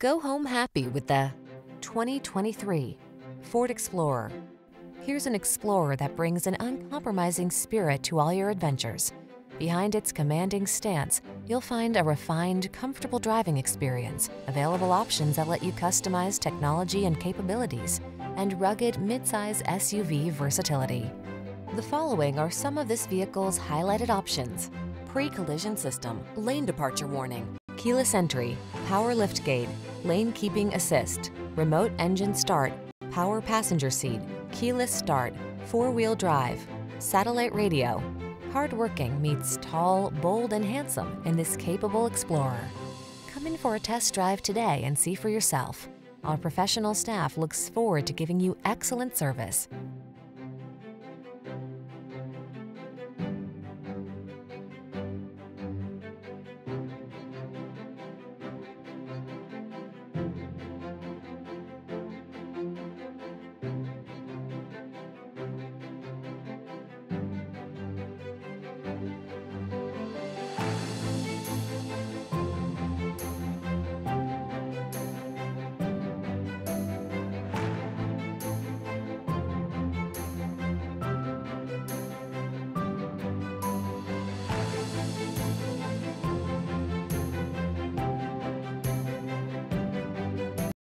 Go home happy with the 2023 Ford Explorer. Here's an Explorer that brings an uncompromising spirit to all your adventures. Behind its commanding stance, you'll find a refined, comfortable driving experience, available options that let you customize technology and capabilities, and rugged midsize SUV versatility. The following are some of this vehicle's highlighted options. Pre-collision system, lane departure warning, keyless entry, power liftgate, lane keeping assist, remote engine start, power passenger seat, keyless start, four-wheel drive, satellite radio. Hardworking meets tall, bold, and handsome in this capable Explorer. Come in for a test drive today and see for yourself. Our professional staff looks forward to giving you excellent service.